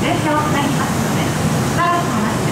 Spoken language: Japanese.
電車をつなますので、しばらくお待ち